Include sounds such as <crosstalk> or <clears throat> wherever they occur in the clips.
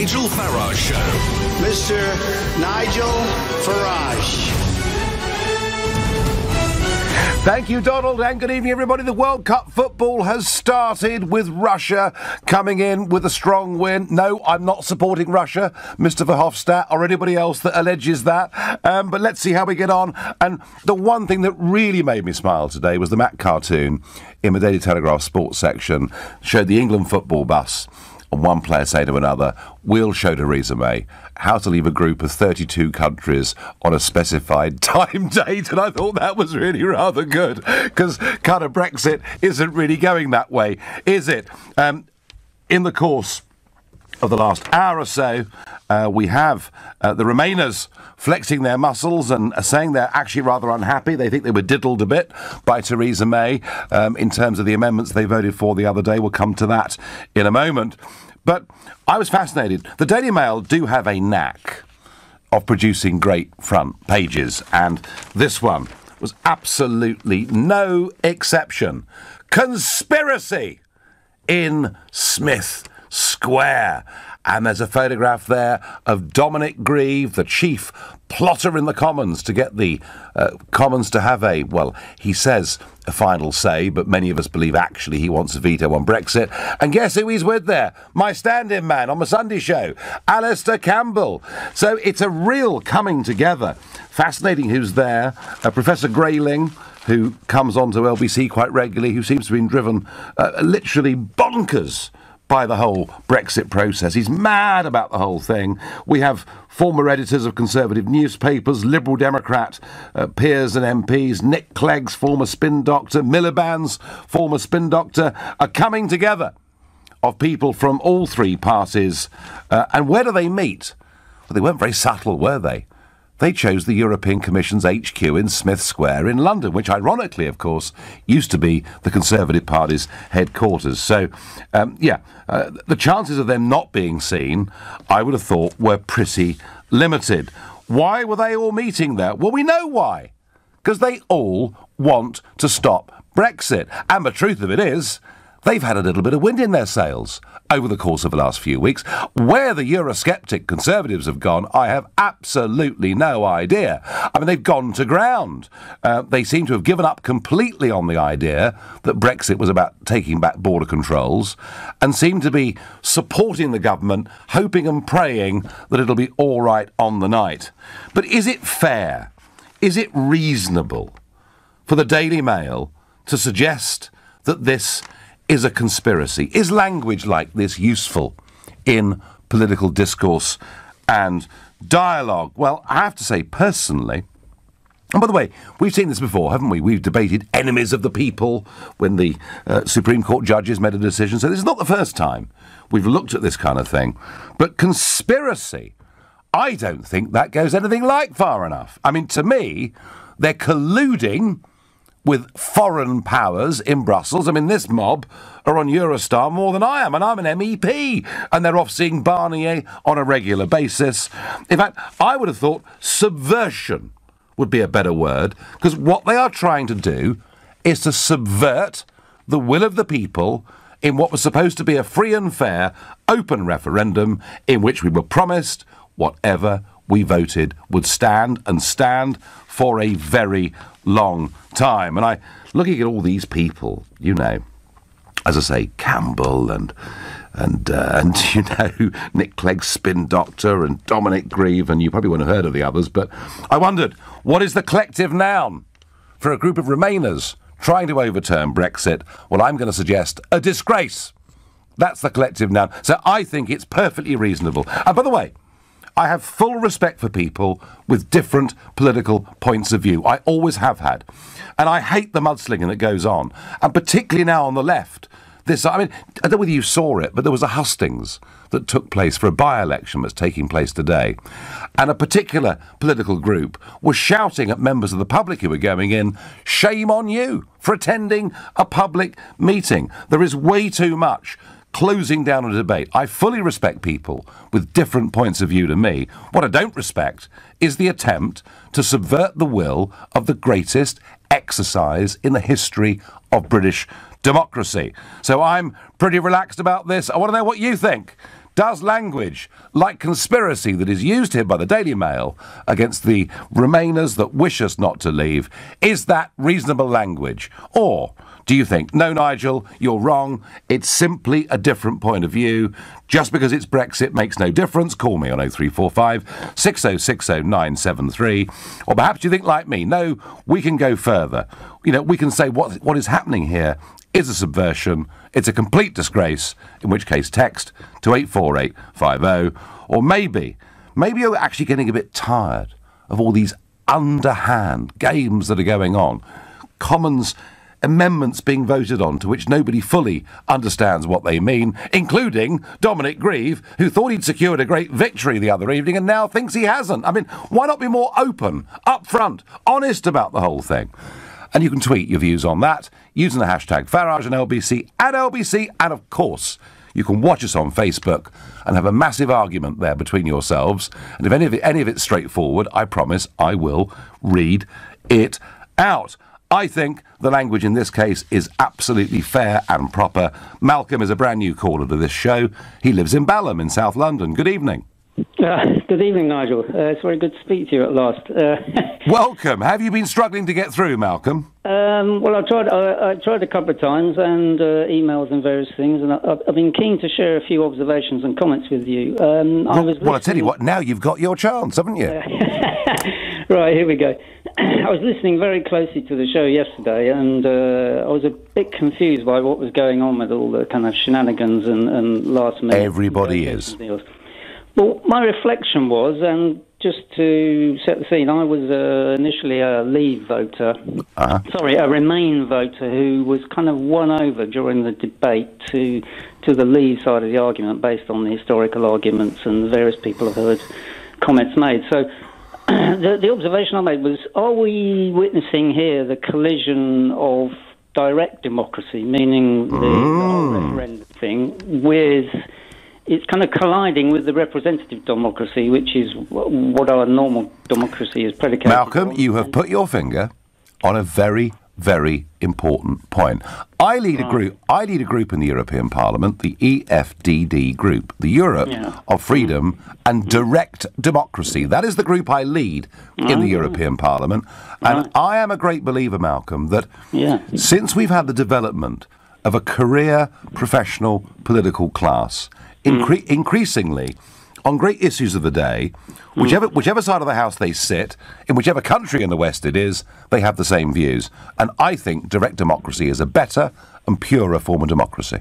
Nigel Farage Show. Mr. Nigel Farage. Thank you, Donald, and good evening, everybody. The World Cup football has started with Russia coming in with a strong win. No, I'm not supporting Russia, Mr. Verhofstadt, or anybody else that alleges that. Um, but let's see how we get on. And the one thing that really made me smile today was the Mac cartoon in the Daily Telegraph sports section showed the England football bus and one player say to another, We'll show Theresa May how to leave a group of 32 countries on a specified <laughs> time date. And I thought that was really rather good because kind of Brexit isn't really going that way, is it? Um, in the course of the last hour or so, uh, we have uh, the Remainers flexing their muscles and uh, saying they're actually rather unhappy. They think they were diddled a bit by Theresa May um, in terms of the amendments they voted for the other day. We'll come to that in a moment. But I was fascinated. The Daily Mail do have a knack of producing great front pages, and this one was absolutely no exception. Conspiracy in Smith Square. And there's a photograph there of Dominic Grieve, the chief plotter in the Commons, to get the uh, Commons to have a, well, he says a final say, but many of us believe actually he wants a veto on Brexit. And guess who he's with there? My stand in man on the Sunday show, Alastair Campbell. So it's a real coming together. Fascinating who's there. Uh, Professor Grayling who comes onto LBC quite regularly, who seems to have been driven uh, literally bonkers by the whole Brexit process. He's mad about the whole thing. We have former editors of conservative newspapers, Liberal Democrat uh, peers and MPs, Nick Clegg's former spin doctor, Miliband's former spin doctor, are coming together of people from all three parties. Uh, and where do they meet? Well, they weren't very subtle, were they? They chose the European Commission's HQ in Smith Square in London, which ironically, of course, used to be the Conservative Party's headquarters. So, um, yeah, uh, the chances of them not being seen, I would have thought, were pretty limited. Why were they all meeting there? Well, we know why. Because they all want to stop Brexit. And the truth of it is, they've had a little bit of wind in their sails over the course of the last few weeks. Where the Eurosceptic Conservatives have gone, I have absolutely no idea. I mean, they've gone to ground. Uh, they seem to have given up completely on the idea that Brexit was about taking back border controls and seem to be supporting the government, hoping and praying that it'll be all right on the night. But is it fair? Is it reasonable for the Daily Mail to suggest that this is a conspiracy? Is language like this useful in political discourse and dialogue? Well, I have to say, personally, and by the way, we've seen this before, haven't we? We've debated enemies of the people when the uh, Supreme Court judges made a decision. So this is not the first time we've looked at this kind of thing. But conspiracy, I don't think that goes anything like far enough. I mean, to me, they're colluding with foreign powers in Brussels. I mean, this mob are on Eurostar more than I am, and I'm an MEP, and they're off seeing Barnier on a regular basis. In fact, I would have thought subversion would be a better word, because what they are trying to do is to subvert the will of the people in what was supposed to be a free and fair, open referendum in which we were promised whatever we voted would stand and stand for a very long time. And I, looking at all these people, you know, as I say, Campbell and and uh, and <laughs> you know Nick Clegg, Spin Doctor, and Dominic Grieve, and you probably wouldn't have heard of the others. But I wondered, what is the collective noun for a group of Remainers trying to overturn Brexit? Well, I'm going to suggest a disgrace. That's the collective noun. So I think it's perfectly reasonable. And by the way, I have full respect for people with different political points of view. I always have had. And I hate the mudslinging that goes on. And particularly now on the left. This, I mean, I don't know whether you saw it, but there was a hustings that took place for a by election that's taking place today. And a particular political group was shouting at members of the public who were going in, shame on you for attending a public meeting. There is way too much closing down a debate. I fully respect people with different points of view to me. What I don't respect is the attempt to subvert the will of the greatest exercise in the history of British democracy. So I'm pretty relaxed about this. I want to know what you think. Does language like conspiracy that is used here by the Daily Mail against the Remainers that wish us not to leave, is that reasonable language? Or do you think, no, Nigel, you're wrong, it's simply a different point of view? Just because it's Brexit makes no difference. Call me on 0345 6060 973. Or perhaps you think, like me, no, we can go further. You know, we can say what, what is happening here is a subversion, it's a complete disgrace, in which case text to 84850. Or maybe, maybe you're actually getting a bit tired of all these underhand games that are going on. Commons amendments being voted on to which nobody fully understands what they mean, including Dominic Grieve, who thought he'd secured a great victory the other evening and now thinks he hasn't. I mean, why not be more open, upfront, honest about the whole thing? And you can tweet your views on that using the hashtag Farage and LBC at LBC. And of course, you can watch us on Facebook and have a massive argument there between yourselves. And if any of, it, any of it's straightforward, I promise I will read it out. I think the language in this case is absolutely fair and proper. Malcolm is a brand new caller to this show. He lives in Balham in South London. Good evening. Uh, good evening, Nigel. Uh, it's very good to speak to you at last. Uh, <laughs> Welcome. Have you been struggling to get through, Malcolm? Um, well, I tried. I, I, tried a couple of times and uh, emails and various things, and I, have been keen to share a few observations and comments with you. Um, well, I well, I tell you what. Now you've got your chance, haven't you? <laughs> right here we go. <coughs> I was listening very closely to the show yesterday, and uh, I was a bit confused by what was going on with all the kind of shenanigans and, and last minute. Everybody is. Deals. Well, my reflection was, and just to set the scene, I was uh, initially a Leave voter, uh-huh. sorry, a Remain voter who was kind of won over during the debate to to the Leave side of the argument based on the historical arguments and various people have heard comments made. So <clears throat> the, the observation I made was: Are we witnessing here the collision of direct democracy, meaning the, mm. the referendum thing, with it's kind of colliding with the representative democracy, which is what our normal democracy is predicated Malcolm, on. Malcolm, you have put your finger on a very, very important point. I lead a mm. group. I lead a group in the European Parliament, the EFDD group, the Europe yeah. of Freedom mm. and Direct Democracy. That is the group I lead in the oh. European Parliament, and right. I am a great believer, Malcolm, that yeah. since we've had the development of a career professional political class incre- mm. increasingly on great issues of the day, whichever mm. whichever side of the house they sit, in whichever country in the West it is, they have the same views. And I think direct democracy is a better and purer form of democracy.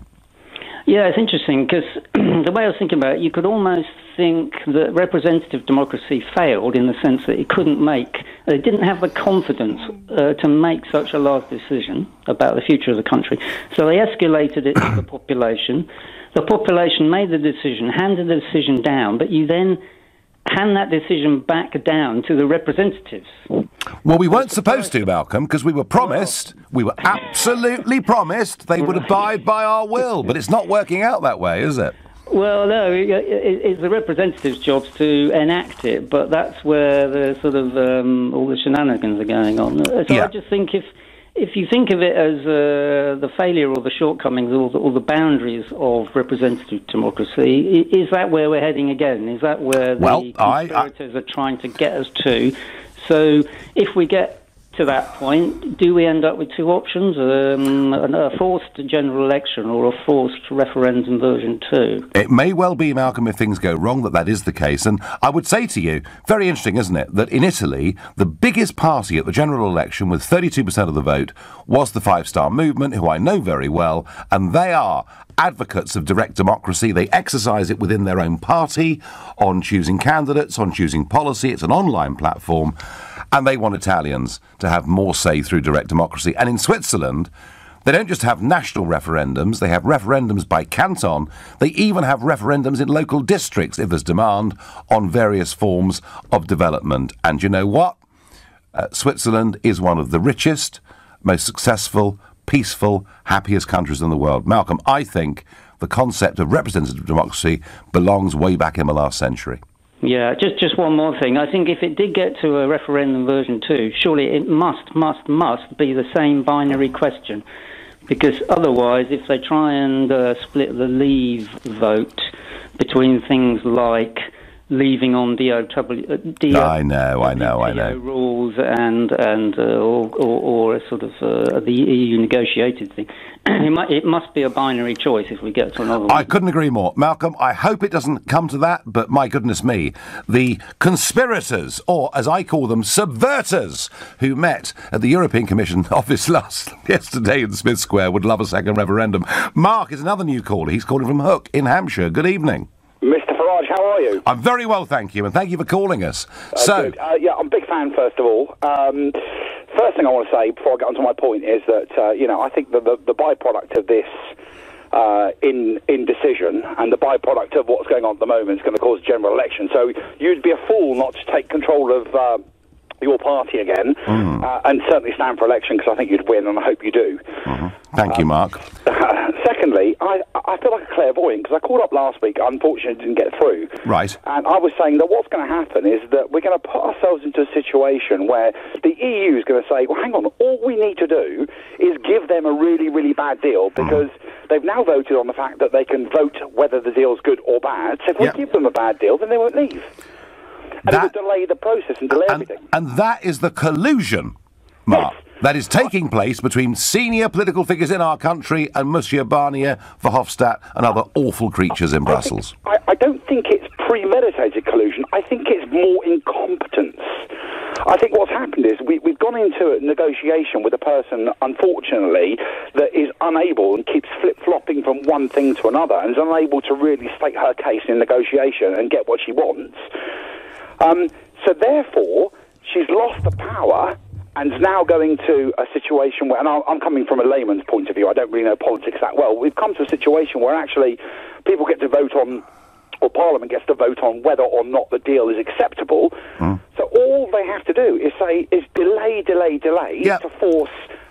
Yeah, it's interesting because <clears throat> the way I was thinking about it, you could almost think that representative democracy failed in the sense that it couldn't make, it didn't have the confidence uh, to make such a large decision about the future of the country. So they escalated it to the <coughs> population. The population made the decision, handed the decision down, but you then hand that decision back down to the representatives. Well, we weren't supposed to, Malcolm, because we were promised, we were absolutely promised they would abide by our will, but it's not working out that way, is it? Well, no, it's the representatives' jobs to enact it, but that's where the sort of um, all the shenanigans are going on. So yeah. I just think if if you think of it as uh, the failure or the shortcomings or the, or the, boundaries of representative democracy, is that where we're heading again? Is that where the well, conspirators I, I... are trying to get us to? So if we get to that point, do we end up with two options, um, a forced general election or a forced referendum version two? It may well be, Malcolm, if things go wrong, that that is the case. And I would say to you, very interesting, isn't it, that in Italy, the biggest party at the general election with 32% of the vote was the Five Star Movement, who I know very well, and they are advocates of direct democracy. They exercise it within their own party on choosing candidates, on choosing policy. It's an online platform and they want Italians to have more say through direct democracy. And in Switzerland, they don't just have national referendums, they have referendums by canton. They even have referendums in local districts if there's demand on various forms of development. And you know what? Uh, Switzerland is one of the richest, most successful, peaceful, happiest countries in the world. Malcolm, I think the concept of representative democracy belongs way back in the last century. Yeah, just just one more thing. I think if it did get to a referendum version two, surely it must, must, must be the same binary question, because otherwise, if they try and uh, split the leave vote, between things like leaving on DO, DO I know, I know, I know. rules and and uh, or, or, or a sort of uh, the EU negotiated thing. <clears throat> it, might, it must be a binary choice if we get to another one. I couldn't agree more. Malcolm, I hope it doesn't come to that, but my goodness me, the conspirators, or as I call them, subverters, who met at the European Commission <laughs> office last yesterday in Smith Square would love a second referendum. Mark is another new caller. He's calling from Hook in Hampshire. Good evening. Farage, how are you? I'm very well, thank you, and thank you for calling us. Uh, so, uh, yeah, I'm a big fan. First of all, um, first thing I want to say before I get onto my point is that uh, you know I think that the, the byproduct of this uh, in indecision and the byproduct of what's going on at the moment is going to cause a general election. So you'd be a fool not to take control of. Uh, your party again, mm. uh, and certainly stand for election because I think you'd win, and I hope you do. Mm-hmm. Thank um, you, Mark. <laughs> secondly, I, I feel like a clairvoyant because I called up last week. Unfortunately, didn't get through. Right. And I was saying that what's going to happen is that we're going to put ourselves into a situation where the EU is going to say, "Well, hang on, all we need to do is give them a really, really bad deal mm-hmm. because." Mm. They've now voted on the fact that they can vote whether the deal's good or bad. So if we give them a bad deal, then they won't leave and that, it would delay the process and delay and, everything. And that is the collusion, Mark. Yes. That is taking place between senior political figures in our country and Monsieur Barnier, Verhofstadt, and other awful creatures in Brussels. I, think, I, I don't think it's premeditated collusion. I think it's more incompetence. I think what's happened is we, have gone into a negotiation with a person, unfortunately, that is unable and keeps flip flopping from one thing to another and is unable to really state her case in negotiation and get what she wants. Um, so therefore, she's lost the power and is now going to a situation where, and I'm coming from a layman's point of view, I don't really know politics that well. We've come to a situation where actually people get to vote on, or Parliament gets to vote on whether or not the deal is acceptable. Mm. So all they have to do is say, is delay, delay, delay yep. to force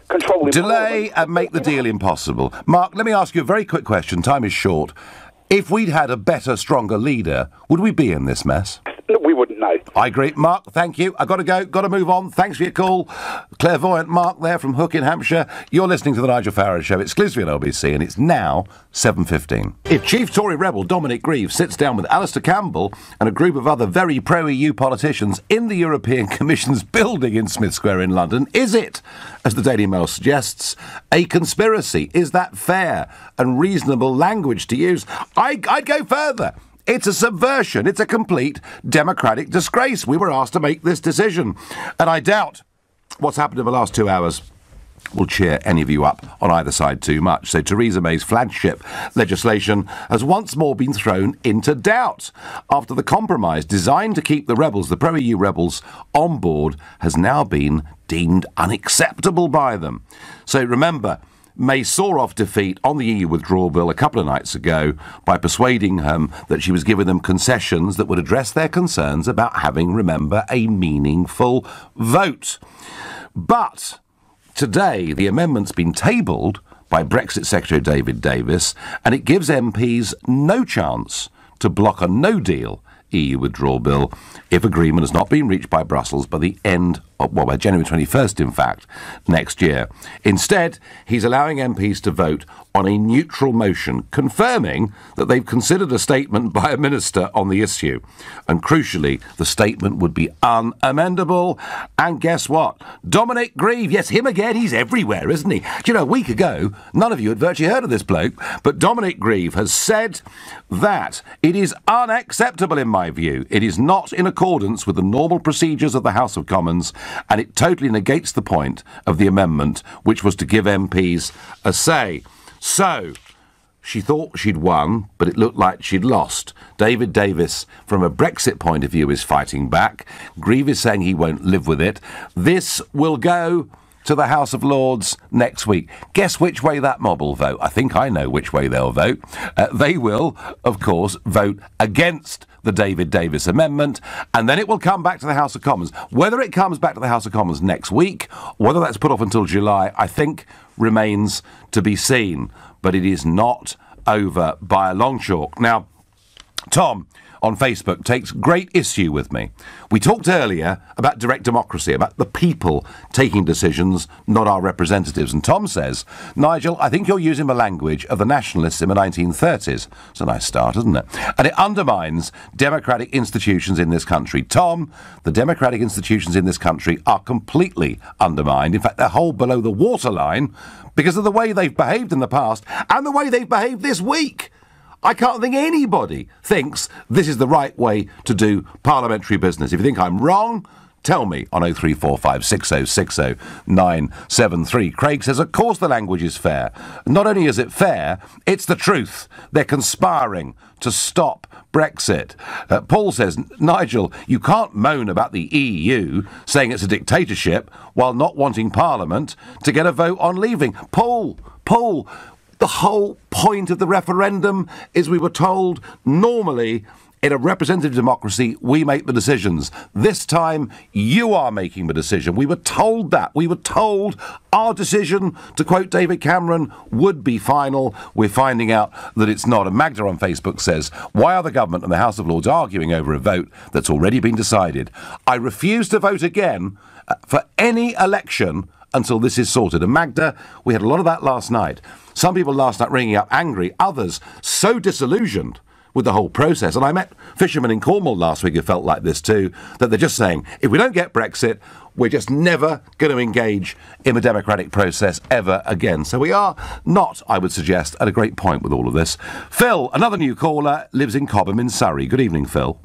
control. Delay and make the deal impossible. Mark, let me ask you a very quick question. Time is short. If we'd had a better, stronger leader, would we be in this mess? We wouldn't know. I agree. Mark, thank you. I've got to go. Got to move on. Thanks for your call. Clairvoyant Mark there from Hook in Hampshire. You're listening to the Nigel Farage Show exclusively on LBC, and it's now 7.15. If Chief Tory rebel Dominic Grieve sits down with Alastair Campbell and a group of other very pro-EU politicians in the European <laughs> Commission's building in Smith Square in London, is it, as the Daily Mail suggests, a conspiracy? Is that fair and reasonable language to use? I, I'd go further. It's a subversion. It's a complete democratic disgrace. We were asked to make this decision. And I doubt what's happened in the last two hours will cheer any of you up on either side too much. So Theresa May's flagship legislation has once more been thrown into doubt after the compromise designed to keep the rebels, the pro-EU rebels, on board has now been deemed unacceptable by them. So remember, May saw off defeat on the EU withdrawal bill a couple of nights ago by persuading them that she was giving them concessions that would address their concerns about having, remember, a meaningful vote. But today, the amendment's been tabled by Brexit Secretary David Davis, and it gives MPs no chance to block a no deal EU withdrawal bill if agreement has not been reached by Brussels by the end Uh, well, by January 21st, in fact, next year. Instead, he's allowing MPs to vote on a neutral motion, confirming that they've considered a statement <laughs> by a minister on the issue. And crucially, the statement would be unamendable. And guess what? Dominic Grieve, yes, him again, he's everywhere, isn't he? Do you know, a week ago, none of you had virtually heard of this bloke, but Dominic Grieve has said that it is unacceptable, in my view. It is not in accordance with the normal procedures of the House of Commons, and it totally negates the point of the amendment, which was to give MPs a say. So, she thought she'd won, but it looked like she'd lost. David Davis, from a Brexit point of view, is fighting back. Grieve is saying he won't live with it. This will go to the House of Lords next week. Guess which way that mob will vote? I think I know which way they'll vote. Uh, they will, of course, vote against the David Davis Amendment, and then it will come back to the House of Commons. Whether it comes back to the House of Commons next week, whether that's put off until July, I think remains to be seen. But it is not over by a long chalk. Now, Tom, on Facebook takes great issue with me. We talked earlier about direct democracy, about the people taking decisions, not our representatives. And Tom says, Nigel, I think you're using the language of the nationalists in the 1930s. It's a nice start, isn't it? And it undermines democratic institutions in this country. Tom, the democratic institutions in this country are completely undermined. In fact, they're whole below the waterline because of the way they've behaved in the past and the way they've behaved this week. I can't think anybody thinks this is the right way to do parliamentary business. If you think I'm wrong, tell me on 03456060973. Craig says, Of course the language is fair. Not only is it fair, it's the truth. They're conspiring to stop Brexit. Uh, Paul says, Nigel, you can't moan about the EU saying it's a dictatorship while not wanting Parliament to get a vote on leaving. Paul, Paul, the whole point of the referendum is we were told normally in a representative democracy, we make the decisions. This time, you are making the decision. We were told that. We were told our decision, to quote David Cameron, would be final. We're finding out that it's not. And Magda on Facebook says, Why are the government and the House of Lords arguing over a vote that's already been decided? I refuse to vote again uh, for any election until this is sorted. And Magda, we had a lot of that last night. Some people last night ringing up angry, others so disillusioned with the whole process. And I met fishermen in Cornwall last week who felt like this too, that they're just saying, if we don't get Brexit, we're just never going to engage in the democratic process ever again. So we are not, I would suggest, at a great point with all of this. Phil, another new caller, lives in Cobham in Surrey. Good evening, Phil.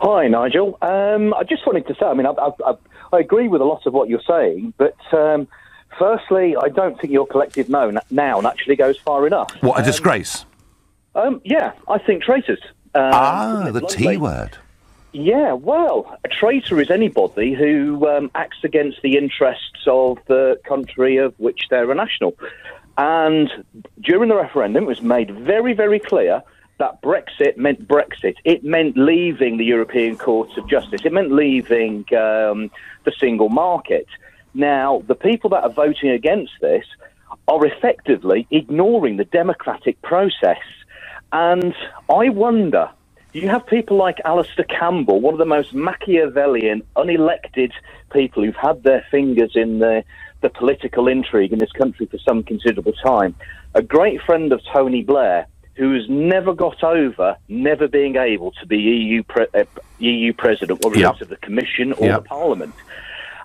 Hi, Nigel. Um, I just wanted to say, I mean, I, I, I, agree with a lot of what you're saying, but um, firstly, I don't think your collective noun, noun actually goes far enough. What, a um, disgrace? Um, yeah, I think traitors. Um, ah, the T word. Yeah, well, a traitor is anybody who um, acts against the interests of the country of which they're a national. And during the referendum, it was made very, very clear that Brexit meant Brexit. It meant leaving the European Court of Justice. It meant leaving um, the single market. Now, the people that are voting against this are effectively ignoring the democratic process. And I wonder you have people like Alastair Campbell, one of the most Machiavellian, unelected people who've had their fingers in the, the political intrigue in this country for some considerable time. A great friend of Tony Blair, who's never got over never being able to be EU, pre- uh, EU president, or yep. of the Commission or yep. the Parliament.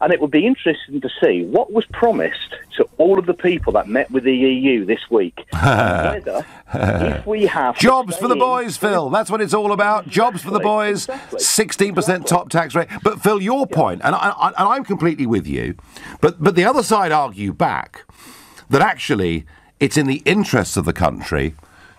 And it would be interesting to see what was promised to all of the people that met with the EU this week. <laughs> whether, if we have jobs for the boys, Phil. That's what it's all about. Exactly, jobs for the boys. Sixteen exactly. percent top tax rate. But Phil, your point, and, I, and I'm completely with you. But but the other side argue back that actually it's in the interests of the country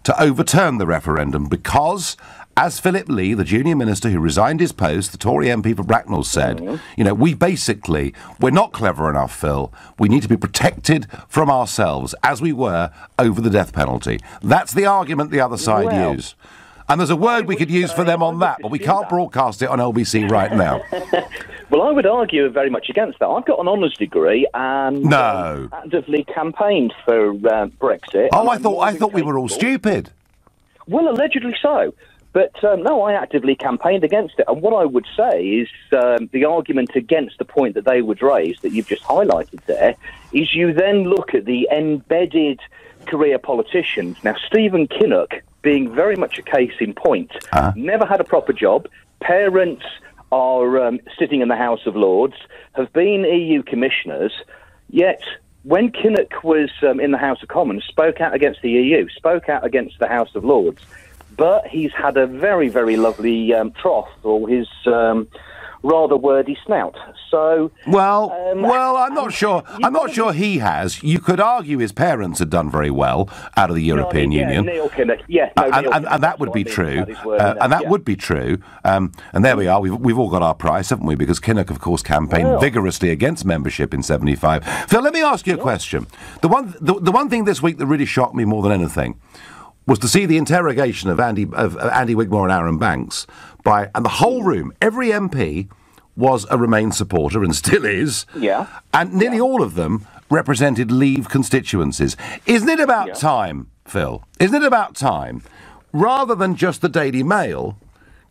to overturn the referendum because as Philip Lee, the junior minister who resigned his post, the Tory MP for Bracknell said, mm-hmm. you know, we basically, we're not clever enough, Phil. We need to be protected from ourselves as we were over the death penalty. That's the argument the other side well, use. And there's a word we could use for them on that, but we can't broadcast it on LBC right now. <laughs> well, I would argue very much against that. I've got an honours degree and no. actively campaigned for uh, Brexit. Oh, I thought I thought we were all stupid. Well, allegedly so. But um, no, I actively campaigned against it. And what I would say is um, the argument against the point that they would raise, that you've just highlighted there, is you then look at the embedded career politicians. Now, Stephen Kinnock, being very much a case in point, uh-huh. never had a proper job. Parents are um, sitting in the House of Lords, have been EU commissioners, yet when Kinnock was um, in the House of Commons, spoke out against the EU, spoke out against the House of Lords but he's had a very, very lovely um, trough for his um, rather wordy snout. So, well, um, well, I'm not sure. I'm not sure he has. You could argue his parents had done very well out of the European no, yeah, Union. Neil Kinnock, yeah, no, and, and, and, that would be true. Uh, and that yeah. would be true. Um, and there we are. We've, we've all got our price, haven't we? Because Kinnock, of course, campaigned well. vigorously against membership in '75. Phil, let me ask you a question. The one, the, the one thing this week that really shocked me more than anything was to see the interrogation of Andy of Andy Wigmore and Arron Banks by and the whole room, every MP was a Remain supporter and still is. Yeah. And nearly yeah. all of them represented Leave constituencies. Isn't it about yeah. time, Phil? Isn't it about time, rather than just the Daily Mail,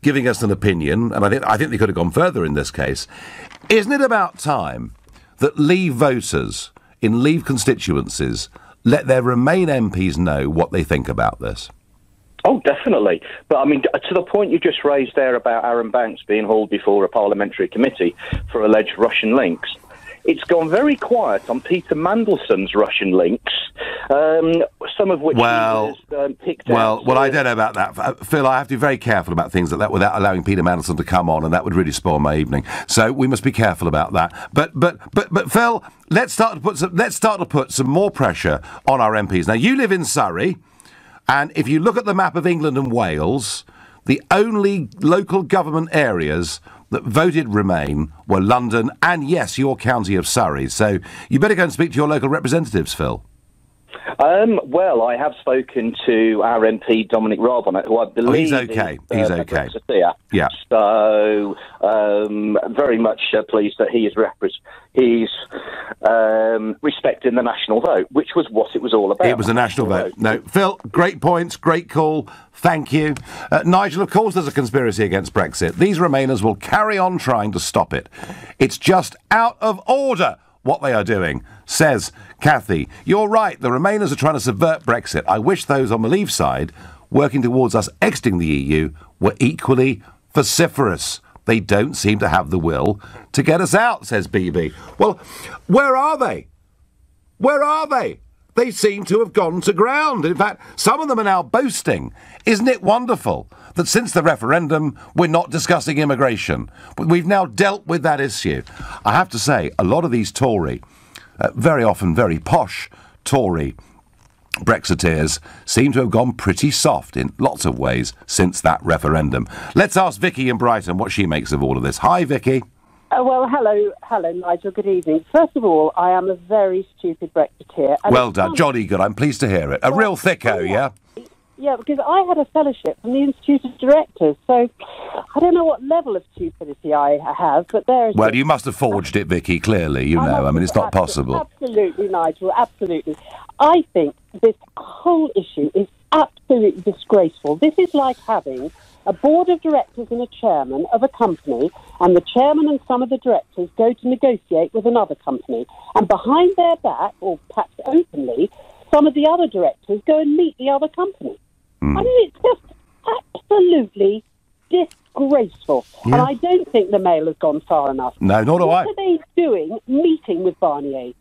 giving us an opinion, and I think, I think they could have gone further in this case. Isn't it about time that Leave voters in Leave constituencies let their Remain MPs know what they think about this? Oh, definitely. But I mean, to the point you just raised there about Arron Banks being hauled before a parliamentary committee for alleged Russian links, it's gone very quiet on Peter Mandelson's Russian links, um, some of which well, he has um, picked well, out. Well, I don't know about that. Uh, Phil, I have to be very careful about things like that without allowing Peter Mandelson to come on, and that would really spoil my evening. So we must be careful about that. But, but, but, but, Phil, let's start to put some, let's start to put some more pressure on our MPs. Now, you live in Surrey, and if you look at the map of England and Wales, the only local government areas that voted Remain were London and, yes, your county of Surrey. So you better go and speak to your local representatives, Phil. Um, well, I have spoken to our MP Dominic Raab on it, who I believe oh, he's okay. Is, he's uh, okay. Yeah. So um, very much uh, pleased that he is repre- he's um, respecting the national vote, which was what it was all about. It was a national vote. vote. No, Phil, great points, great call. Thank you. Uh, Nigel, of course, there's a conspiracy against Brexit. These Remainers will carry on trying to stop it. It's just out of order what they are doing, says Kathy. You're right, the Remainers are trying to subvert Brexit. I wish those on the Leave side, working towards us exiting the EU, were equally vociferous. They don't seem to have the will to get us out, says BB. Well, where are they? Where are they? They seem to have gone to ground. In fact, some of them are now boasting. Isn't it wonderful that since the referendum, we're not discussing immigration? But we've now dealt with that issue. I have to say, a lot of these Tory, uh, very often very posh Tory Brexiteers seem to have gone pretty soft in lots of ways since that referendum. Let's ask Vicky in Brighton what she makes of all of this. Hi, Vicky. Uh, well, hello, hello, Nigel. Good evening. First of all, I am a very stupid Brexiteer. well done, Johnny. Good. I'm pleased to hear it. A real thicko, yeah. Yeah, because I had a fellowship from the Institute of Directors, so I don't know what level of stupidity I have, but there's. Well, you must have forged it, Vicky. Clearly, you know. I mean, it's not possible. Absolutely, Nigel. Absolutely. I think this whole issue is absolutely disgraceful. This is like having a board of directors and a chairman of a company, and the chairman and some of the directors go to negotiate with another company, and behind their back, or perhaps openly, some of the other directors go and meet the other company. Mm. I mean, it's just absolutely disgraceful. Yeah. And I don't think the Mail has gone far enough. No, nor do what I. What are they doing meeting with Barnier?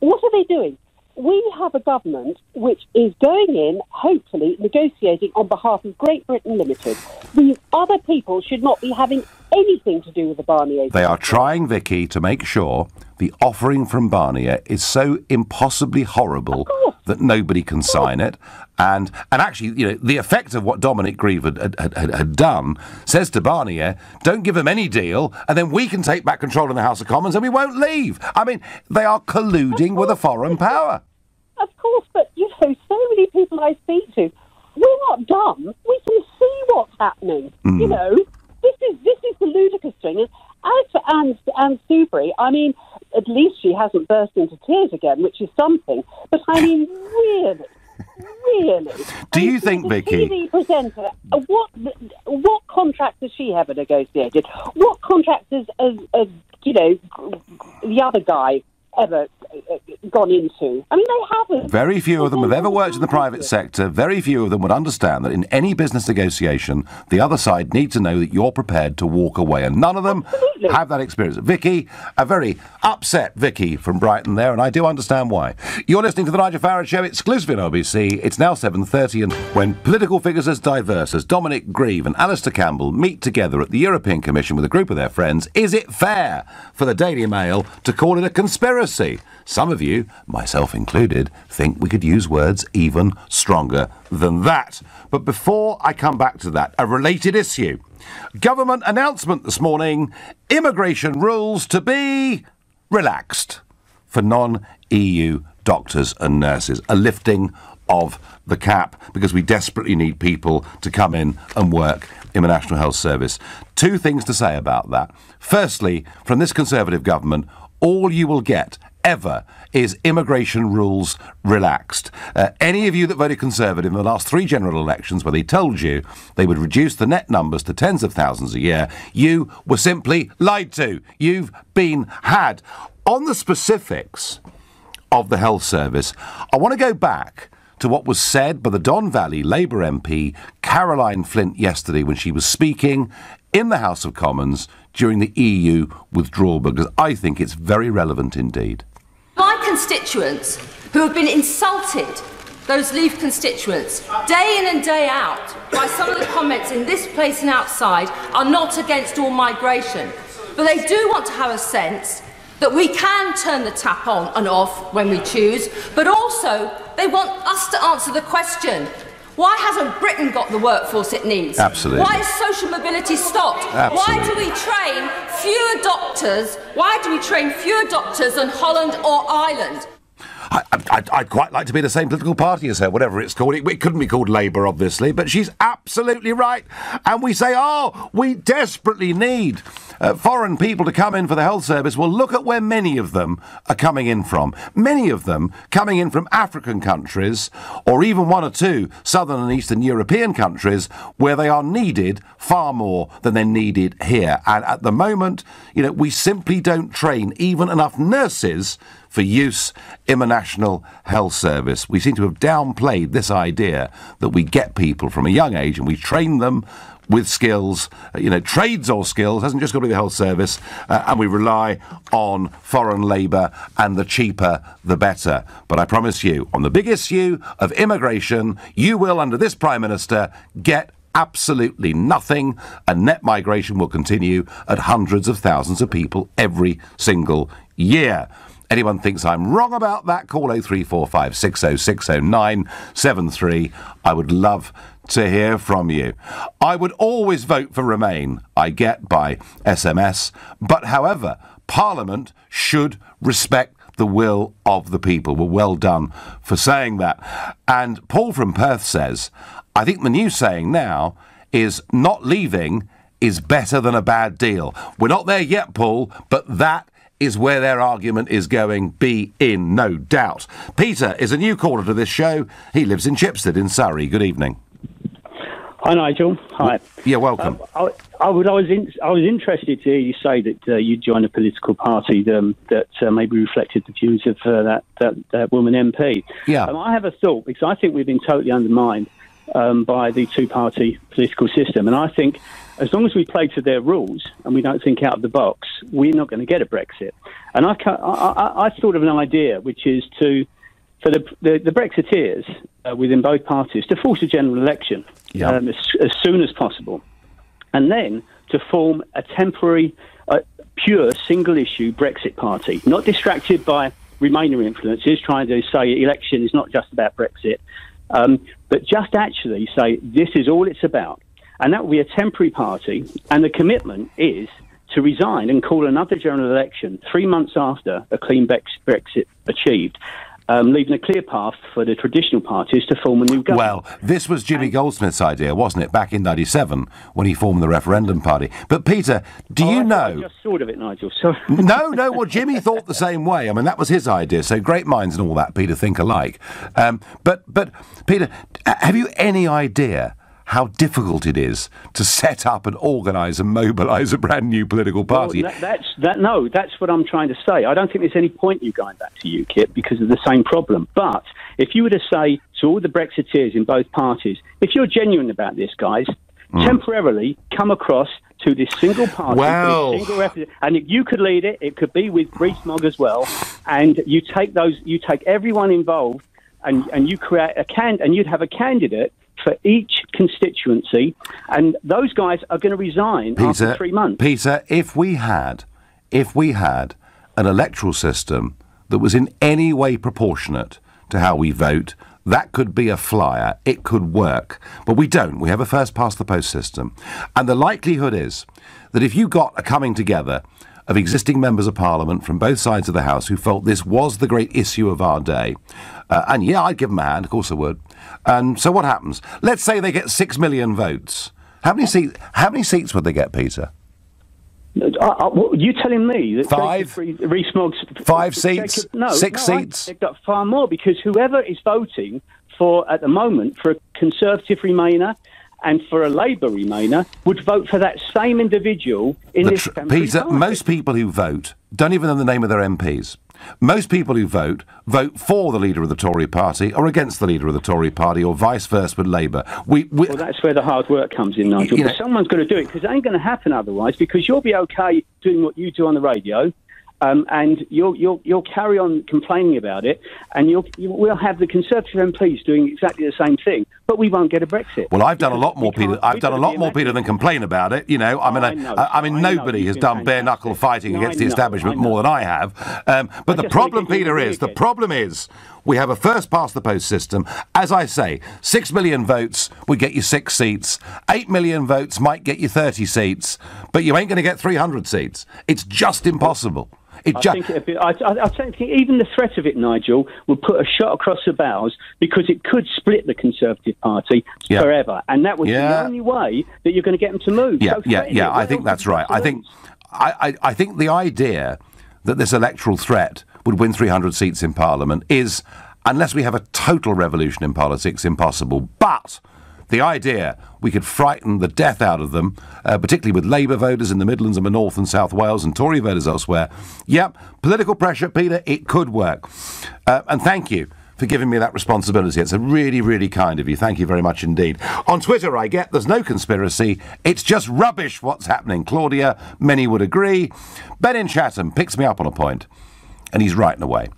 What are they doing? we have a government which is going in, hopefully, negotiating on behalf of Great Britain Limited. These other people should not be having anything to do with the Barnier. They are trying, Vicky, to make sure the offering from Barnier is so impossibly horrible that nobody can sign it. And and actually, you know, the effect of what Dominic Grieve had, had, had, had done says to Barnier, don't give them any deal, and then we can take back control in the House of Commons and we won't leave. I mean, they are colluding with a foreign power. Of course, but, you know, so many people I speak to, we're not dumb. We can see what's happening. Mm. You know, this is this is the ludicrous thing. And as for Anne, Anne Soubry, I mean, at least she hasn't burst into tears again, which is something. But I mean, really, really. Do you think, Vicky? TV presenter, uh, what what contracts has she ever negotiated? What contracts has, has, has you know the other guy ever uh, gone into. I mean, they haven't. Very few of them have ever worked in the private sector. Very few of them would understand that in any business negotiation, the other side need to know that you're prepared to walk away, and none of them Absolutely. have that experience. Vicky, a very upset Vicky from Brighton there, and I do understand why. You're listening to the Nigel Farage Show exclusively on LBC. It's now 7:30, and when political figures as diverse as Dominic Grieve and Alastair Campbell meet together at the European Commission with a group of their friends, is it fair for the Daily Mail to call it a conspiracy? See, some of you, myself included, think we could use words even stronger than that. But before I come back to that, a related issue. Government announcement this morning immigration rules to be relaxed for non EU doctors and nurses. A lifting of the cap because we desperately need people to come in and work in the National Health Service. Two things to say about that. Firstly, from this Conservative government, all you will get ever is immigration rules relaxed. Uh, any of you that voted Conservative in the last three general elections, where they told you they would reduce the net numbers to tens of thousands a year, you were simply lied to. You've been had. On the specifics of the health service, I want to go back to what was said by the Don Valley Labour MP Caroline Flint yesterday when she was speaking in the House of Commons during the EU withdrawal, because I think it's very relevant indeed. My constituents who have been insulted, those Leave constituents, day in and day out, by some of the comments in this place and outside, are not against all migration. But they do want to have a sense that we can turn the tap on and off when we choose, but also they want us to answer the question why hasn't Britain got the workforce it needs? Absolutely. Why is social mobility stopped? Absolutely. Why do we train fewer doctors? Why do we train fewer doctors than Holland or Ireland? I, would quite like to be the same political party as her, whatever it's called. It, it, couldn't be called Labour, obviously, but she's absolutely right. And we say, oh, we desperately need uh, foreign people to come in for the health service. Well, look at where many of them are coming in from. Many of them coming in from African countries, or even one or two southern and eastern European countries, where they are needed far more than they're needed here. And at the moment, you know, we simply don't train even enough nurses for use in the National Health Service. We seem to have downplayed this idea that we get people from a young age and we train them with skills, uh, you know, trades or skills, hasn't just got to be the health service, uh, and we rely on foreign labour, and the cheaper the better. But I promise you, on the big issue of immigration, you will, under this Prime Minister, get absolutely nothing, and net migration will continue at hundreds of thousands of people every single year. Anyone thinks I'm wrong about that, call 0345 6060973. I would love to hear from you. I would always vote for Remain, I get by SMS, but however, Parliament should respect the will of the people. Well, well done for saying that. And Paul from Perth says, I think the new saying now is not leaving is better than a bad deal. We're not there yet, Paul, but that is where their argument is going, be in, no doubt. Peter is a new caller to this show. He lives in Chipstead in Surrey. Good evening. Hi, Nigel. Hi. Yeah, welcome. Um, I, I, would, I, was in, I was interested to hear you say that uh, you joined a political party um, that uh, maybe reflected the views of uh, that, that, that, woman MP. Yeah. Um, I have a thought because I think we've been totally undermined um, by the two party political system. And I think as long as we play to their rules and we don't think out of the box, we're not going to get a Brexit. And I, I, I thought of an idea, which is to, for the, the, the Brexiteers uh, within both parties, to force a general election yep. um, as, as, soon as possible. And then to form a temporary, uh, pure single issue Brexit party, not distracted by Remainer influences, trying to say election is not just about Brexit, um, but just actually say this is all it's about and that will be a temporary party. And the commitment is to resign and call another general election three months after a clean Brexit achieved. Um, leaving a clear path for the traditional parties to form a new government. Well, this was Jimmy Goldsmith's idea, wasn't it, back in '97 when he formed the Referendum Party? But Peter, do oh, you I know? just thought of it, Nigel. Sorry. <laughs> no, no. Well, Jimmy thought the same way. I mean, that was his idea. So great minds and all that, Peter, think alike. Um, but, but, Peter, have you any idea? How difficult it is to set up and organise and mobilise a brand new political party. Well, that, that's that. No, that's what I'm trying to say. I don't think there's any point you going back to UKIP because of the same problem. But if you were to say to all the Brexiteers in both parties, if you're genuine about this, guys, mm. temporarily come across to this single party, well. single and if you could lead it. It could be with Rees-Mogg as well, and you take those, you take everyone involved, and and you create a can, and you'd have a candidate for each constituency, and those guys are going to resign Peter, after three months. Peter, if we had, if we had an electoral system that was in any way proportionate to how we vote, that could be a flyer. It could work. But we don't. We have a first past the post system. And the likelihood is that if you got a coming together of existing members of parliament from both sides of the House who felt this was the great issue of our day, uh, and yeah, I'd give them a hand, of course I would. And so what happens? Let's say they get six million votes. How many seats? How many seats would they get, Peter? Uh, uh, what, you telling me that Five? Rees-Mogg, Five seats? No, Six no, seats? They've got far more because whoever is voting for at the moment for a Conservative Remainer and for a Labour Remainer would vote for that same individual in The this tr- Peter, party. most people who vote don't even know the name of their MPs. Most people who vote vote for the leader of the Tory party or against the leader of the Tory party or vice versa with Labour. We, we, Well, that's where the hard work comes in, Nigel. You know- someone's got to do it because it ain't going to happen otherwise. Because you'll be okay doing what you do on the radio, um, and you'll you'll you'll carry on complaining about it, and you'll you, we'll have the Conservative MPs doing exactly the same thing, but we won't get a Brexit. well, I've done a lot more, Peter. I've done a lot more, Peter, than complain about it. You know, I mean, I I, I, I mean, I nobody has done bare knuckle fighting No, against the establishment more than I have. Um, but the problem, wanna get you Peter, is the problem is we have a first past the post system. As I say, six million votes would get you six seats. Eight million votes might get you thirty seats, but you ain't going to get three hundred seats. It's just impossible. It I ju- think, be, I, I, I think even the threat of it, Nigel, would put a shot across the bows because it could split the Conservative Party Yeah. forever, and that would be Yeah. the only way that you're going to get them to move. Yeah, So yeah, yeah. I think that's right. I think. I, I, I think the idea that this electoral threat would win 300 seats in Parliament is, unless we have a total revolution in politics, impossible. But the idea we could frighten the death out of them, uh, particularly with Labour voters in the Midlands and the North and South Wales and Tory voters elsewhere. Yep, political pressure, Peter, it could work. Uh, and thank you for giving me that responsibility. It's a really, really kind of you. Thank you very much indeed. On Twitter, I get there's no conspiracy. It's just rubbish what's happening. Claudia, many would agree. Ben in Chatham picks me up on a point, and he's right in a way.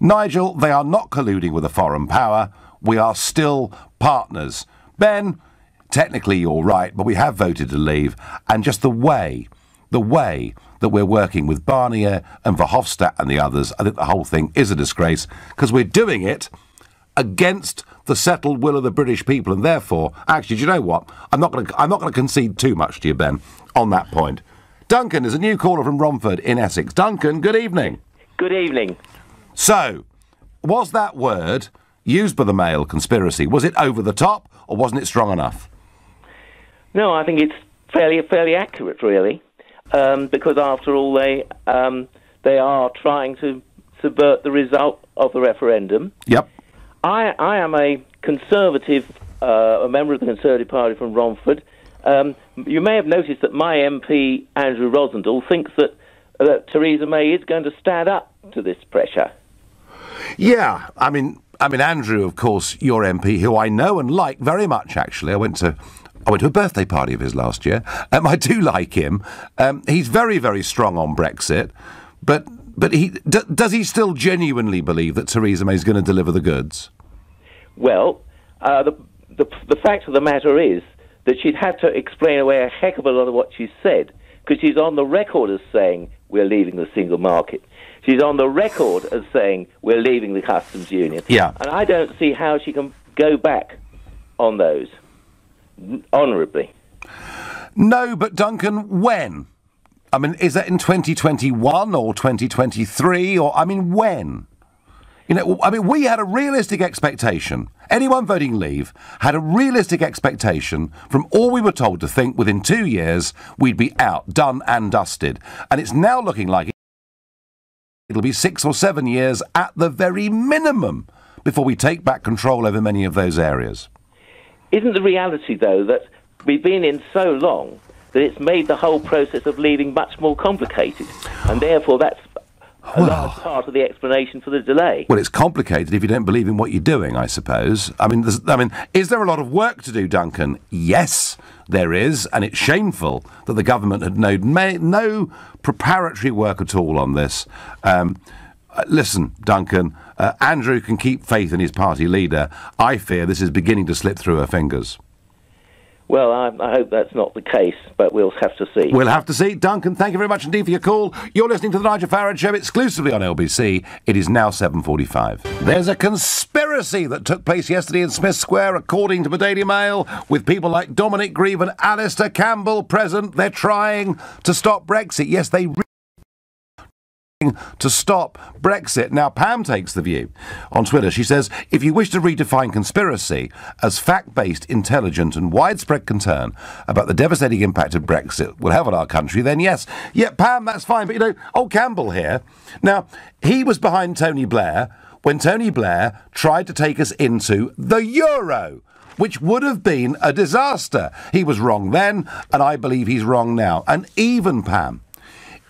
Nigel, they are not colluding with a foreign power. We are still partners. Ben, technically you're right, but we have voted to leave, and just the way, the way that we're working with Barnier and Verhofstadt and the others, I think the whole thing is a disgrace because we're doing it against the settled will of the British people, and therefore, actually, do you know what? I'm not going to. I'm not going to concede too much to you, Ben, on that point. Duncan is a new caller from Romford in Essex. Duncan, good evening. Good evening. So, was that word used by the Mail conspiracy? Was it over the top, or wasn't it strong enough? No, I think it's fairly fairly accurate, really, um, because after all, they um, they are trying to subvert the result of the referendum. Yep. I I am a conservative, uh, a member of the Conservative Party from Romford. Um, you may have noticed that my MP Andrew Rosindell thinks that that Theresa May is going to stand up to this pressure. Yeah, I mean, I mean, Andrew, of course, your MP, who I know and like very much. Actually, I went to. I went to a birthday party of his last year. Um, <laughs> I do like him. Um, he's very, very strong on Brexit, but but he d- does he still genuinely believe that Theresa May is going to deliver the goods? Well, uh, the, the the fact of the matter is that she'd have to explain away a heck of a lot of what she said because she's on the record as saying we're leaving the single market. She's on the record as saying we're leaving the customs union. Yeah. And I don't see how she can go back on those honourably. No, but Duncan, when? I mean, is that in 2021 or 2023 or I mean, when? You know, I mean, we had a realistic expectation. Anyone voting leave had a realistic expectation from all we were told to think within two years we'd be out, done and dusted. And it's now looking like it'll be six or seven years at the very minimum before we take back control over many of those areas. Isn't the reality, though, that we've been in so long that it's made the whole process of leaving much more complicated? And therefore, that's a large part of the explanation for the delay. Well, it's complicated if you don't believe in what you're doing, I suppose. I mean, I mean, is there a lot of work to do, Duncan? Yes, there is, and it's shameful that the government had no, no preparatory work at all on this. Um, uh, listen, Duncan, uh, Andrew can keep faith in his party leader. I fear this is beginning to slip through her fingers. Well, I, I hope that's not the case, but we'll have to see. We'll have to see. Duncan, thank you very much indeed for your call. You're listening to the Nigel Farage Show exclusively on LBC. It is now 7.45. There's a conspiracy that took place yesterday in Smith Square, according to the Daily Mail, with people like Dominic Grieve and Alastair Campbell present. They're trying to stop Brexit. Yes, they... Re- to stop Brexit. Now, Pam takes the view on Twitter. She says, if you wish to redefine conspiracy as fact based, intelligent, and widespread concern about the devastating impact of Brexit will have on our country, then yes. Yeah, Pam, that's fine. But you know, old Campbell here. Now, he was behind Tony Blair when Tony Blair tried to take us into the euro which would have been a disaster. He was wrong then, and I believe he's wrong now. And even Pam,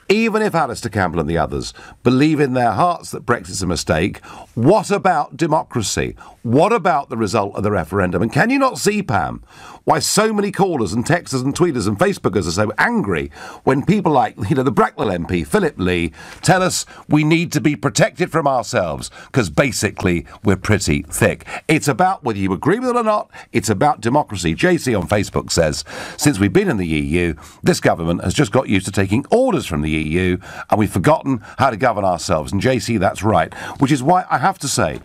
even if Alastair Campbell and the others believe in their hearts that Brexit's a mistake, what about democracy? What about the result of the referendum? And can you not see, Pam, why so many callers and texters and tweeters and Facebookers are so angry when people like, you know, the Bracknell MP, Philip Lee, tell us we need to be protected from ourselves because basically we're pretty thick. It's about whether you agree with it or not, it's about democracy. JC on Facebook says, since we've been in the EU, this government has just got used to taking orders from the EU and we've forgotten how to govern ourselves. And JC, that's right. Which is why I have to say,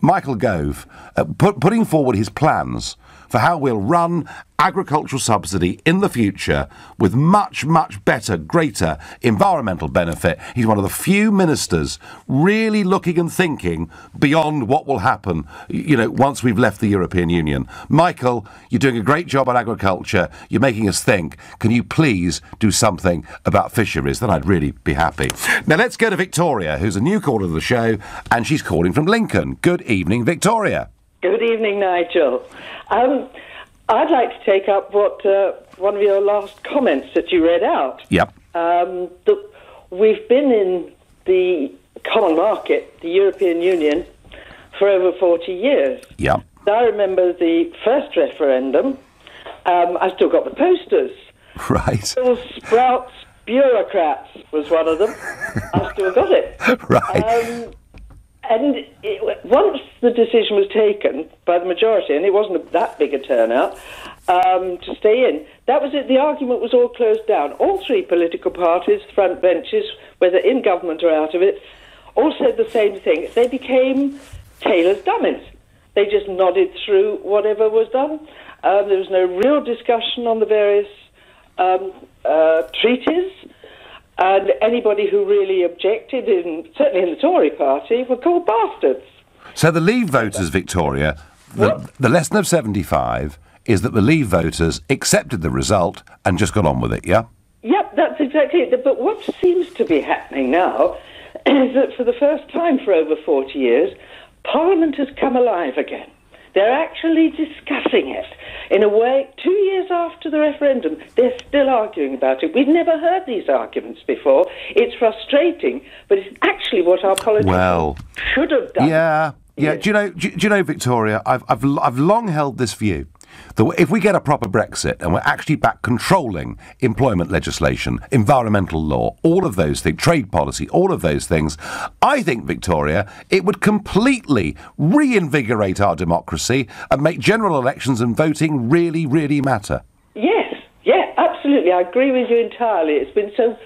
Michael Gove, uh, put, putting forward his plans for how we'll run agricultural subsidy in the future with much, much better, greater environmental benefit. He's one of the few ministers really looking and thinking beyond what will happen, you know, once we've left the European Union. Michael, you're doing a great job on agriculture. You're making us think. Can you please do something about fisheries? Then I'd really be happy. Now let's go to Victoria, who's a new caller to the show, and she's calling from Lincoln. Good evening, Victoria. Good evening, Nigel. Um, I'd like to take up what uh, one of your last comments that you read out. Yep. Um, the, we've been in the common market, the European Union, for over 40 years. Yep. I remember the first referendum. Um, I still got the posters. <laughs> Right. Bill Sprouts bureaucrats was one of them. I still got it. <laughs> Right. Um, and it, once the decision was taken by the majority, and it wasn't that big a turnout, um, to stay in, that was it. The argument was all closed down. All three political parties, front benches, whether in government or out of it, all said the same thing. They became tailor's dummies. They just nodded through whatever was done. Um, there was no real discussion on the various um, uh, treaties. And anybody who really objected, in, certainly in the Tory party, were called bastards. So the Leave voters, Victoria, the, the lesson of 75 is that the Leave voters accepted the result and just got on with it, yeah? Yep, that's exactly it. But what seems to be happening now <clears throat> is that for the first time for over 40 years, Parliament has come alive again. They're actually discussing it. In a way, two years after the referendum, they're still arguing about it. We've never heard these arguments before. It's frustrating, but it's actually what our politicians Well, should have done. Yeah, yeah. Do you know? Do, do you know, Victoria? I've, I've, I've long held this view if we get a proper Brexit and we're actually back controlling employment legislation, environmental law, all of those things, trade policy, all of those things, I think, Victoria, it would completely reinvigorate our democracy and make general elections and voting really, really matter. Yes, yeah, absolutely. I agree with you entirely. It's been so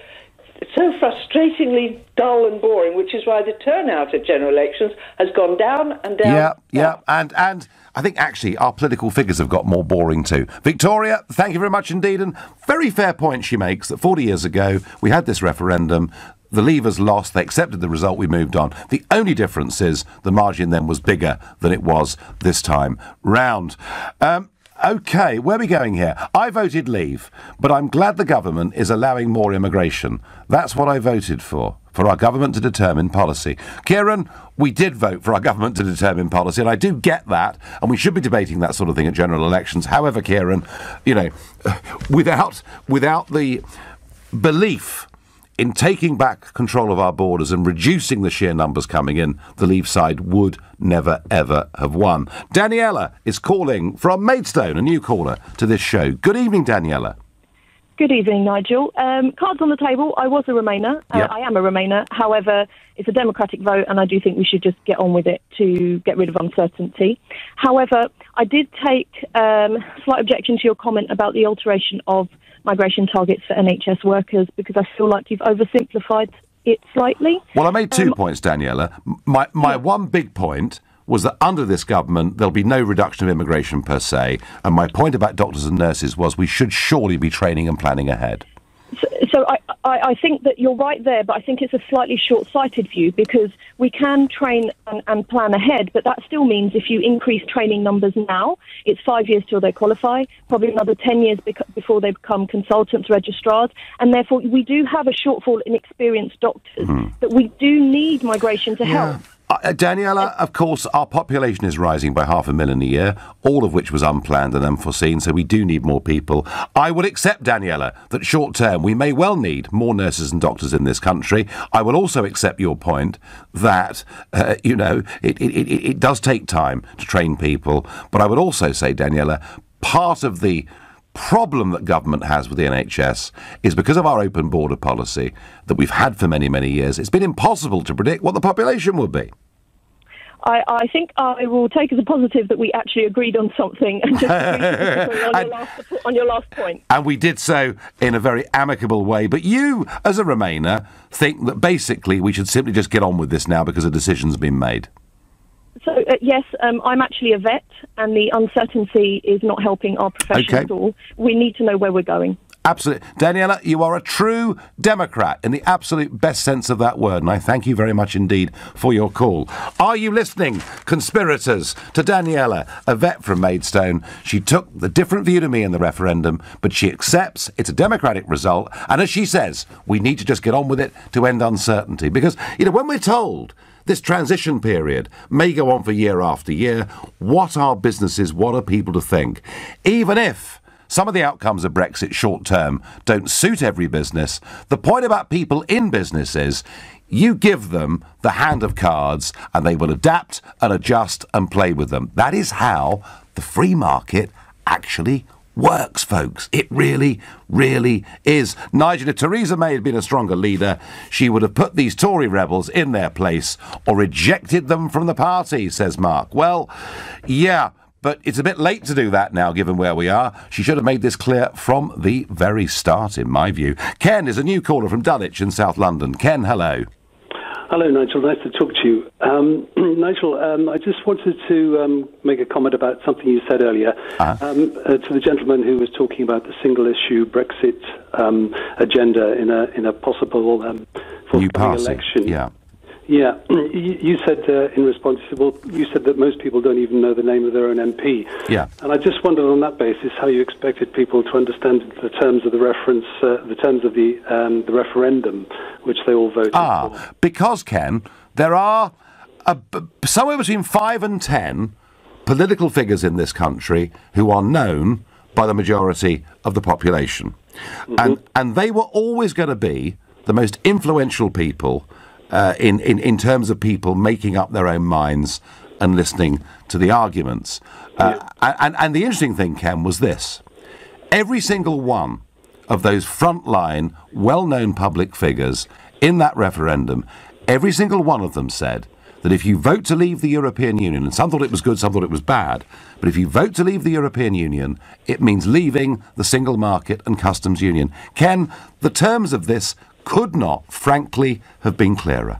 so frustratingly dull and boring, which is why the turnout at general elections has gone down and down. Yeah, yeah, and and I think actually our political figures have got more boring too. Victoria, thank you very much indeed, and very fair point she makes that 40 years ago we had this referendum. The Leavers lost. They accepted the result. We moved on. The only difference is the margin then was bigger than it was this time round. Um, Okay, where are we going here? I voted leave, but I'm glad the government is allowing more immigration. That's what I voted for, for our government to determine policy. Kieran, we did vote for our government to determine policy, and I do get that, and we should be debating that sort of thing at general elections. However, Kieran, you know, <laughs> without without the belief in taking back control of our borders and reducing the sheer numbers coming in, the Leave side would never, ever have won. Daniela is calling from Maidstone, a new caller to this show. Good evening, Daniela. Good evening, Nigel. Um, cards on the table. I was a Remainer. Uh, Yep. I am a Remainer. However, it's a democratic vote, and I do think we should just get on with it to get rid of uncertainty. However, I did take um, slight objection to your comment about the alteration of migration targets for NHS workers because I feel like you've oversimplified it slightly. Well, I made two um, points, Daniela. My, my one big point was that under this government, there'll be no reduction of immigration per se. And my point about doctors and nurses was we should surely be training and planning ahead. So, so I, I, I think that you're right there, but I think it's a slightly short-sighted view because we can train and, and plan ahead, but that still means if you increase training numbers now, it's five years till they qualify, probably another 10 years bec- before they become consultants, registrars, and therefore we do have a shortfall in experienced doctors, hmm. but we do need migration to help. Uh, Daniela, of course, our population is rising by half a million a year, all of which was unplanned and unforeseen, so we do need more people. I will accept, Daniela, that short term we may well need more nurses and doctors in this country. I will also accept your point that, uh, you know, it, it, it, it does take time to train people. But I would also say, Daniela, part of the problem that government has with the NHS is because of our open border policy that we've had for many, many years. It's been impossible to predict what the population would be. I, I think I will take as a positive that we actually agreed on something and just <laughs> agreed to on, your last, on your last point. And we did so in a very amicable way. But you, as a Remainer, think that basically we should simply just get on with this now because a decision's been made. So, uh, yes, um, I'm actually a vet, and the uncertainty is not helping our profession Okay. at all. We need to know where we're going. Absolutely. Daniela, you are a true Democrat in the absolute best sense of that word, and I thank you very much indeed for your call. Are you listening, conspirators, to Daniela, a vet from Maidstone? She took the different view to me in the referendum, but she accepts it's a democratic result, and as she says, we need to just get on with it to end uncertainty. Because, you know, when we're told this transition period may go on for year after year. What are businesses, what are people to think? Even if some of the outcomes of Brexit short term don't suit every business, the point about people in business is you give them the hand of cards and they will adapt and adjust and play with them. That is how the free market actually works, folks. It really, really is. Nigel, if Theresa May had been a stronger leader, she would have put these Tory rebels in their place or rejected them from the party, says Mark. Well, yeah. But it's a bit late to do that now, given where we are. She should have made this clear from the very start, in my view. Ken is a new caller from Dulwich in South London. Ken, hello. Hello, Nigel. Nice to talk to you. Um, <clears throat> Nigel, um, I just wanted to um, make a comment about something you said earlier um, uh, to the gentleman who was talking about the single issue Brexit um, agenda in a in a possible um, New forthcoming election. Yeah. Yeah, you, said uh, in response, you said, well, you said that most people don't even know the name of their own MP. Yeah. And I just wondered on that basis how you expected people to understand the terms of the reference, uh, the terms of the um, the referendum, which they all voted for. Ah, because, Ken, there are a, somewhere between five and ten political figures in this country who are known by the majority of the population. And, and they were always going to be the most influential people uh, in, in, in terms of people making up their own minds and listening to the arguments. Uh, and, and the interesting thing, Ken, was this every single one of those frontline, well known public figures in that referendum, every single one of them said that if you vote to leave the European Union, and some thought it was good, some thought it was bad, but if you vote to leave the European Union, it means leaving the single market and customs union. Ken, the terms of this could not, frankly, have been clearer.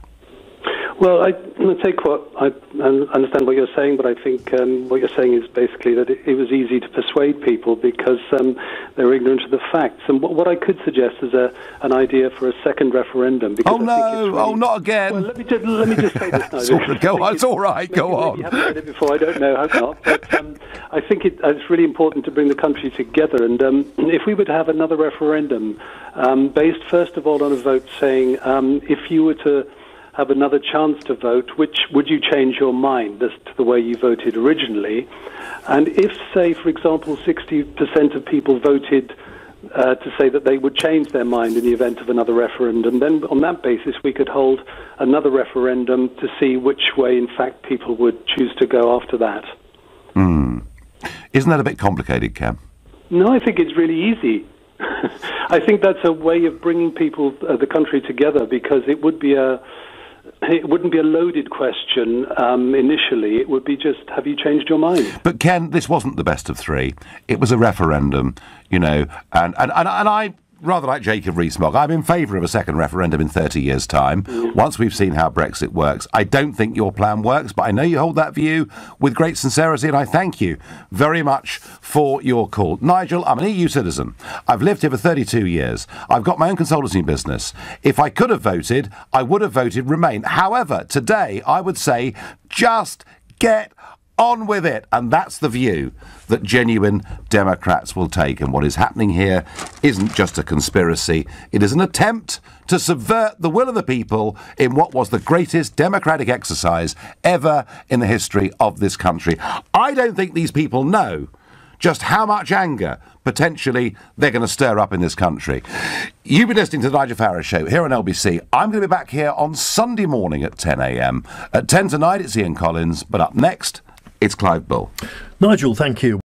Well, I, I take what I, I understand what you're saying, but I think um, what you're saying is basically that it, it was easy to persuade people because um, they were ignorant of the facts. And what, what I could suggest is a, an idea for a second referendum. Because Oh I no! really- Oh, not again! Well, let me just, let me just say this <laughs> now. Go on. It's all right. Go on. You haven't heard it before. I don't know. Hope not. <laughs> But um, I think it, it's really important to bring the country together. And um, <clears throat> if we were to have another referendum um, based, first of all, on a vote saying um, if you were to have another chance to vote, which would you change your mind as to the way you voted originally? And if, say, for example, 60% of people voted uh, to say that they would change their mind in the event of another referendum, then on that basis we could hold another referendum to see which way, in fact, people would choose to go after that. Hmm. Isn't that a bit complicated, Cam? No, I think it's really easy. <laughs> I think that's a way of bringing people, uh, the country together, because it would be a, it wouldn't be a loaded question um, initially. It would be just, have you changed your mind? But Ken, this wasn't the best of three. It was a referendum, you know, and and, and, and I rather like Jacob Rees-Mogg, I'm in favour of a second referendum in 30 years' time. Once we've seen how Brexit works, I don't think your plan works, but I know you hold that view with great sincerity, and I thank you very much for your call. Nigel, I'm an EU citizen. I've lived here for 32 years. I've got my own consultancy business. If I could have voted, I would have voted Remain. However, today I would say just get on with it. And that's the view that genuine Democrats will take. And what is happening here isn't just a conspiracy, it is an attempt to subvert the will of the people in what was the greatest democratic exercise ever in the history of this country. I don't think these people know just how much anger potentially they're going to stir up in this country. You've been listening to the Nigel Farage Show here on LBC. I'm going to be back here on Sunday morning at 10 a.m. At 10 tonight, it's Ian Collins, but up next, it's Clive Bull. Nigel, thank you.